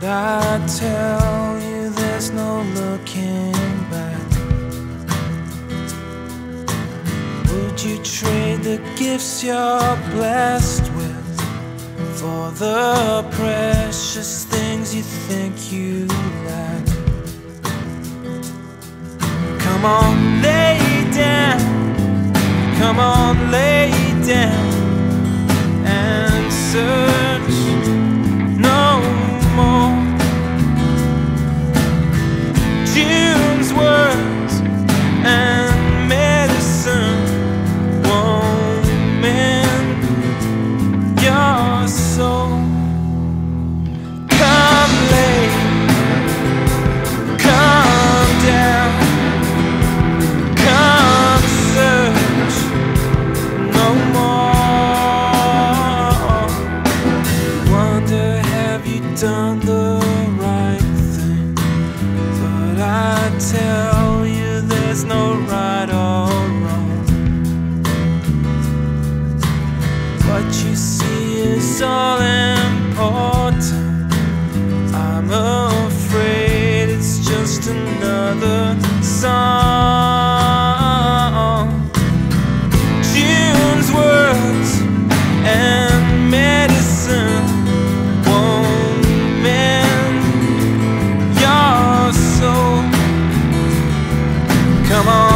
tell you there's no looking back? Would you trade the gifts you're blessed with for the precious things you think you lack? Come on, lay down. Come on, lay down more. Wonder have you done the right thing? But I tell you there's no right or wrong. What you see is all important. I'm afraid it's just another song. and medicine. Won't mend your soul. Come on.